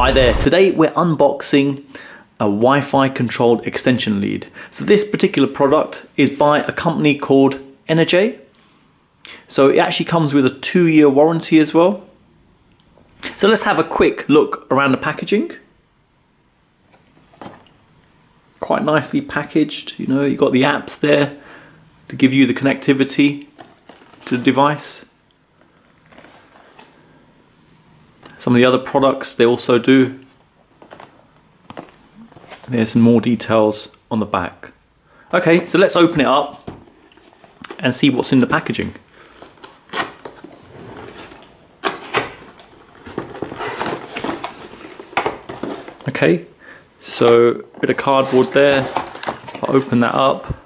Hi there, today we're unboxing a Wi-Fi controlled extension lead. So this particular product is by a company called ENER-J. So it actually comes with a two year warranty as well. So let's have a quick look around the packaging. Quite nicely packaged, you know, you've got the apps there to give you the connectivity to the device. Some of the other products they also do. There's some more details on the back. Okay, so let's open it up and see what's in the packaging. Okay, so a bit of cardboard there. I'll open that up.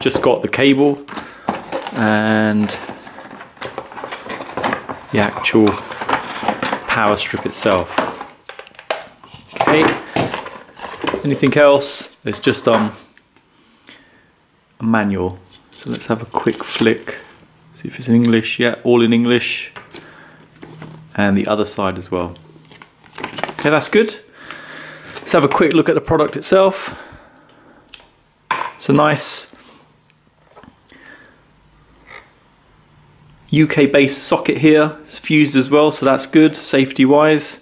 Just got the cable and the actual power strip itself. Okay, anything else? There's just um, a manual. So let's have a quick flick, see if it's in English. Yeah, all in English. And the other side as well. Okay, that's good. Let's have a quick look at the product itself. It's a nice UK based socket here. It's fused as well, so that's good safety wise.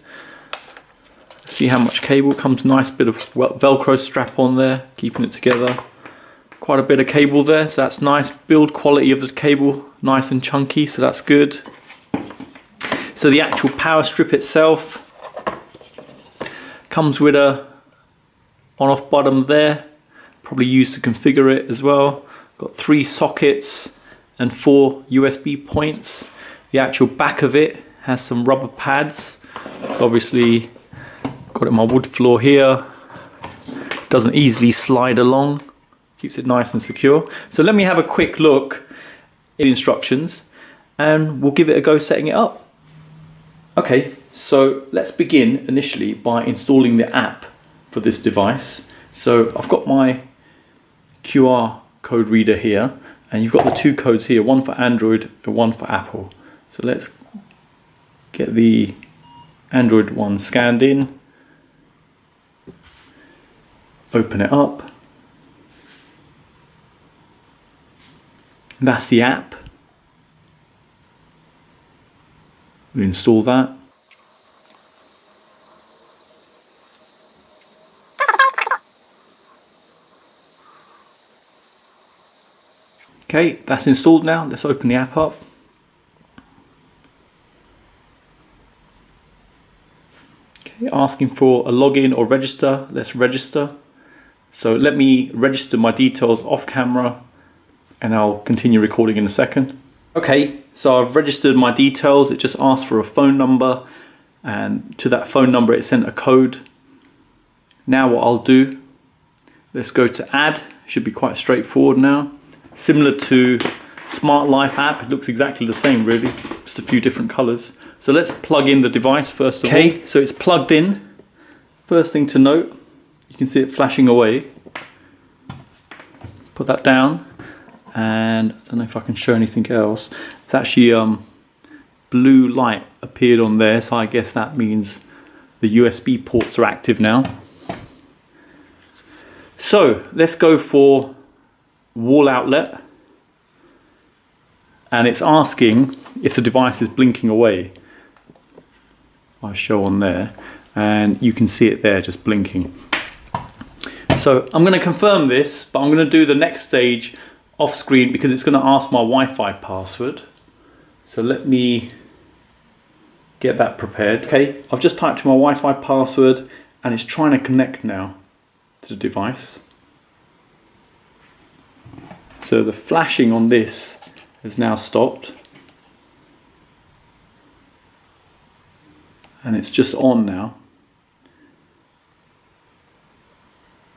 See how much cable comes nice bit of velcro strap on there keeping it together. Quite a bit of cable there so that's nice. Build quality of the cable nice and chunky so that's good. So the actual power strip itself comes with a on off bottom there probably used to configure it as well. Got three sockets and four USB points. The actual back of it has some rubber pads. So obviously got it on my wood floor here. Doesn't easily slide along. Keeps it nice and secure. So let me have a quick look in the instructions and we'll give it a go setting it up. Okay, so let's begin initially by installing the app for this device. So I've got my QR code reader here and you've got the two codes here, one for Android and one for Apple. So let's get the Android one scanned in, open it up. That's the app. We install that. Okay, that's installed now. Let's open the app up. Okay, asking for a login or register. Let's register. So let me register my details off camera and I'll continue recording in a second. Okay, so I've registered my details. It just asked for a phone number and to that phone number it sent a code. Now what I'll do, let's go to add. Should be quite straightforward now similar to Smart Life app. It looks exactly the same really, just a few different colors. So let's plug in the device first of okay, all. Okay, so it's plugged in. First thing to note, you can see it flashing away. Put that down and I don't know if I can show anything else. It's actually um, blue light appeared on there so I guess that means the USB ports are active now. So let's go for wall outlet and it's asking if the device is blinking away. I show on there and you can see it there just blinking. So I'm going to confirm this but I'm going to do the next stage off screen because it's going to ask my Wi-Fi password. So let me get that prepared. Okay, I've just typed in my Wi-Fi password and it's trying to connect now to the device. So the flashing on this has now stopped. And it's just on now.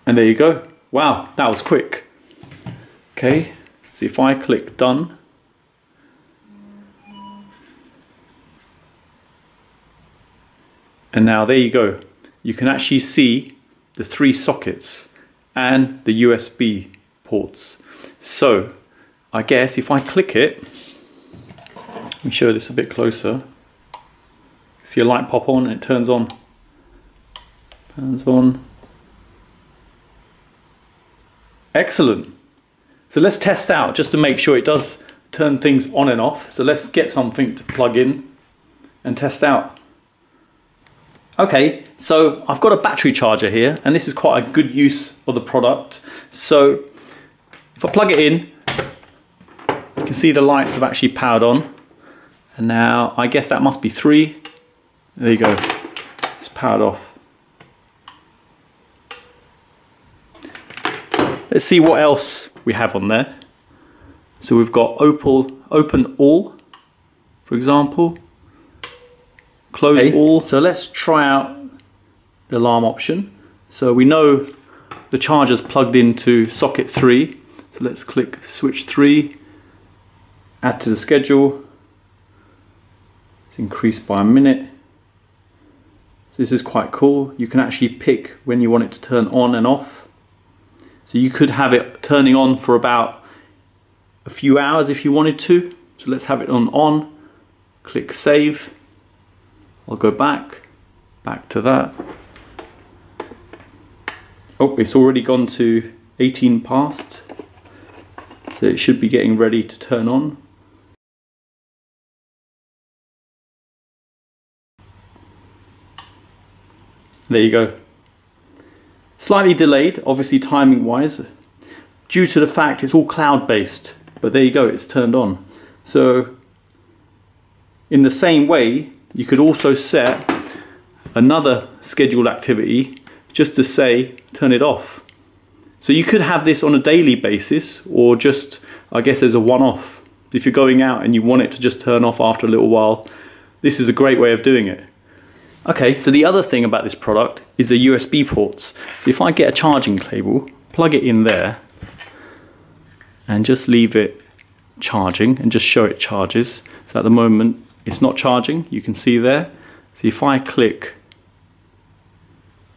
And there you go. Wow, that was quick. Okay, so if I click done, and now there you go. You can actually see the three sockets and the USB ports. So I guess if I click it, let me show this a bit closer. See a light pop on and it turns on. Turns on. Excellent. So let's test out just to make sure it does turn things on and off. So let's get something to plug in and test out. Okay, so I've got a battery charger here and this is quite a good use of the product. So if I plug it in, you can see the lights have actually powered on. And now I guess that must be three. There you go, it's powered off. Let's see what else we have on there. So we've got Opal, open all, for example. Close okay. all. So let's try out the alarm option. So we know the charger's plugged into socket 3. So let's click switch 3, add to the schedule. It's increased by a minute. So this is quite cool. You can actually pick when you want it to turn on and off. So you could have it turning on for about a few hours if you wanted to. So let's have it on on, click save. I'll go back, back to that. Oh, it's already gone to 18 past. So it should be getting ready to turn on. There you go. Slightly delayed, obviously timing wise, due to the fact it's all cloud based. But there you go, it's turned on. So in the same way, you could also set another scheduled activity just to say turn it off. So you could have this on a daily basis or just, I guess, as a one-off. If you're going out and you want it to just turn off after a little while, this is a great way of doing it. Okay, so the other thing about this product is the USB ports. So if I get a charging cable, plug it in there, and just leave it charging and just show it charges. So at the moment it's not charging, you can see there. So if I click,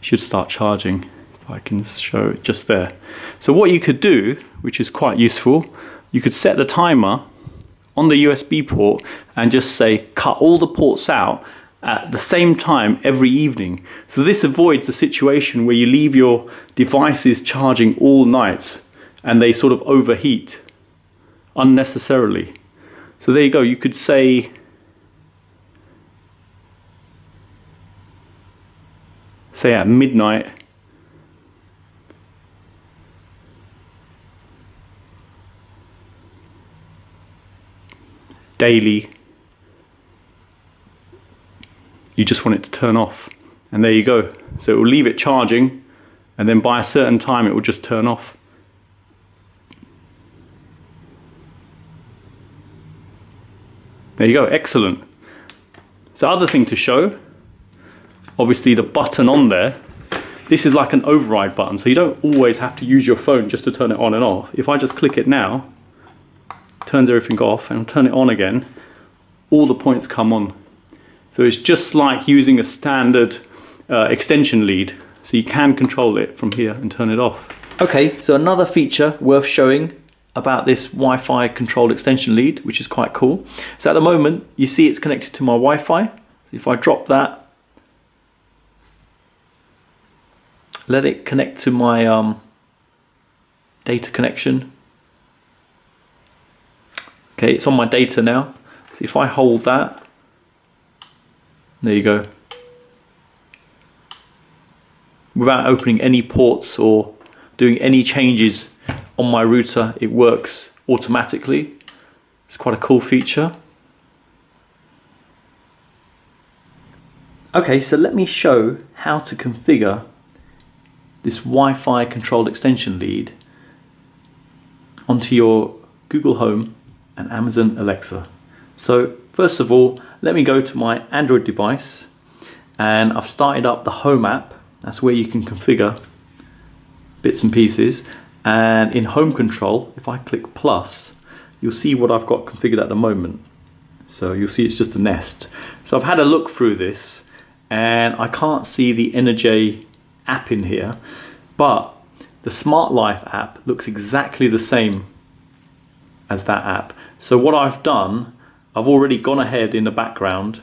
it should start charging. I can show it just there. So what you could do, which is quite useful, you could set the timer on the USB port and just say cut all the ports out at the same time every evening. So this avoids the situation where you leave your devices charging all night and they sort of overheat unnecessarily. So there you go, you could say say at midnight daily you just want it to turn off. And there you go. So it will leave it charging and then by a certain time it will just turn off. There you go, excellent. So other thing to show, obviously the button on there, this is like an override button, so you don't always have to use your phone just to turn it on and off. If I just click it now, turns everything off and turn it on again, all the points come on. So it's just like using a standard uh, extension lead. So you can control it from here and turn it off. Okay, so another feature worth showing about this Wi-Fi controlled extension lead, which is quite cool. So at the moment, you see it's connected to my Wi-Fi. If I drop that, let it connect to my um, data connection. Okay, it's on my data now. So if I hold that, there you go. Without opening any ports or doing any changes on my router, it works automatically. It's quite a cool feature. Okay, so let me show how to configure this Wi-Fi controlled extension lead onto your Google Home and Amazon Alexa. So first of all, let me go to my Android device and I've started up the Home app. That's where you can configure bits and pieces. And in Home Control, if I click plus, you'll see what I've got configured at the moment. So you'll see it's just a Nest. So I've had a look through this and I can't see the ENER-J app in here, but the Smart Life app looks exactly the same as that app. So what I've done I've already gone ahead in the background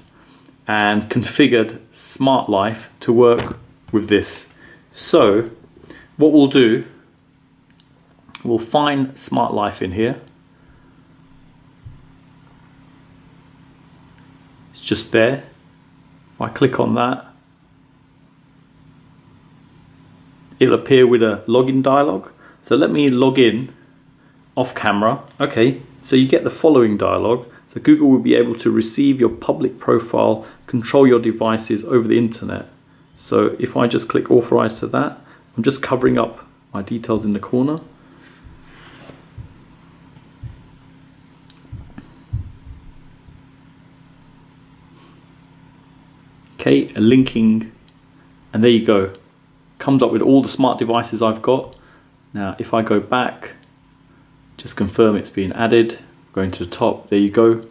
and configured Smart Life to work with this. So what we'll do, we'll find Smart Life in here. It's just there. If I click on that, it'll appear with a login dialog. So let me log in off camera. Okay, so you get the following dialog. So Google will be able to receive your public profile, control your devices over the internet. So if I just click authorize to that, I'm just covering up my details in the corner. Okay, a linking, and there you go. Comes up with all the smart devices I've got. Now, if I go back, just confirm it's been added, going to the top, there you go.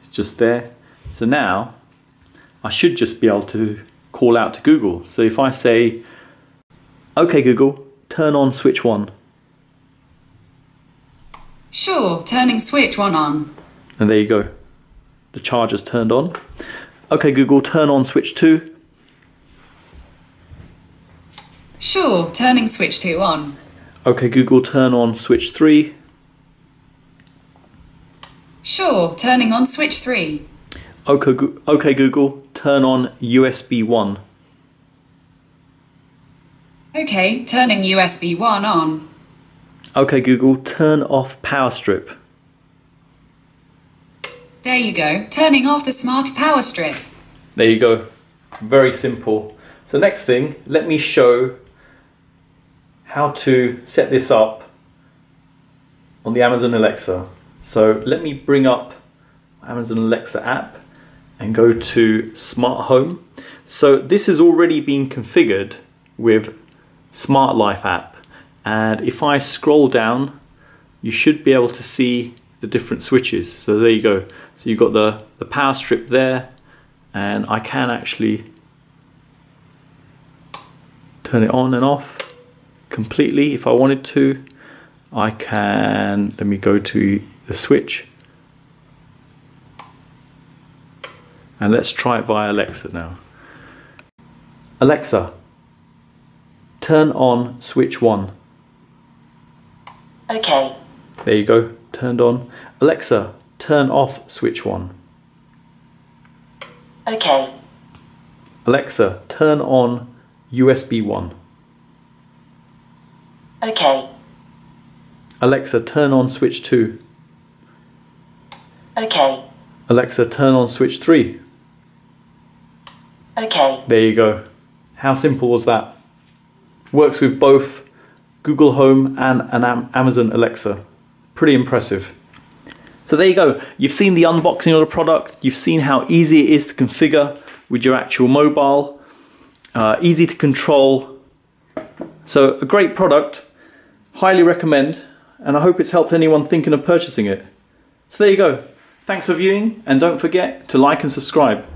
It's just there. So now, I should just be able to call out to Google. So if I say, okay Google, turn on switch one. Sure, turning switch one on. And there you go. The charger's turned on. Okay Google, turn on switch two. Sure, turning switch two on. Okay Google, turn on switch three. Sure, turning on switch three. Okay, okay Google, turn on USB 1. Okay, turning USB 1 on. Okay Google, turn off power strip. There you go, turning off the smart power strip. There you go, very simple. So next thing, let me show how to set this up on the Amazon Alexa. So let me bring up Amazon Alexa app and go to Smart Home. So this has already been configured with Smart Life app. And if I scroll down, you should be able to see the different switches. So there you go. So you've got the, the power strip there, and I can actually turn it on and off completely if I wanted to. I can, let me go to the switch And let's try it via Alexa now. Alexa, turn on switch one. Okay. There you go, turned on. Alexa, turn off switch one. Okay. Alexa, turn on USB 1. Okay. Alexa, turn on switch 2. Okay. Alexa, turn on switch 3. Okay. There you go. How simple was that? Works with both Google Home and an Amazon Alexa. Pretty impressive. So there you go. You've seen the unboxing of the product. You've seen how easy it is to configure with your actual mobile. Uh, easy to control. So a great product. Highly recommend. And I hope it's helped anyone thinking of purchasing it. So there you go. Thanks for viewing and don't forget to like and subscribe.